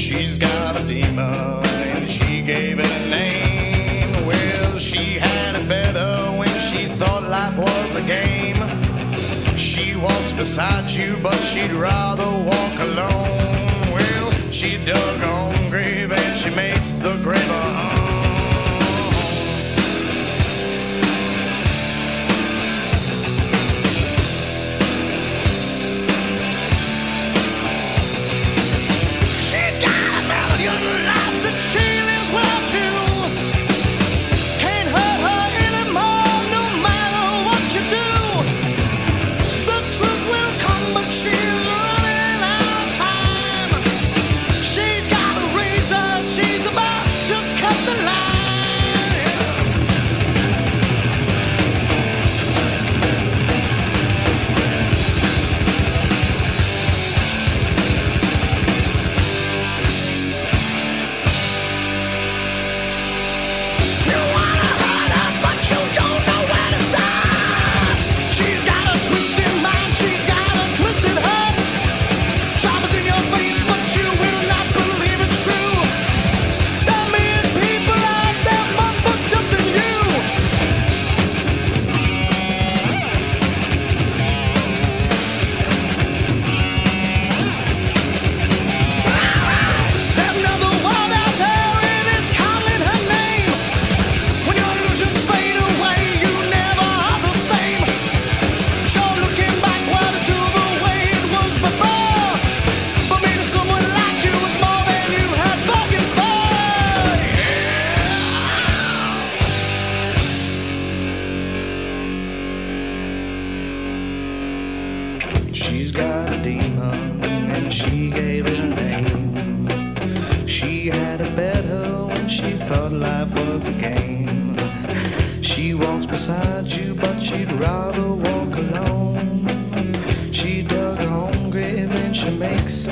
She's got a demon and she gave it a name. Well, she had it better when she thought life was a game. She walks beside you, but she'd rather walk alone. Well, she dug her own grave and she makes the grave She's got a demon, and she gave it a name. She had it better when she thought life was a game. She walks beside you, but she'd rather walk alone. She dug her own grave and she makes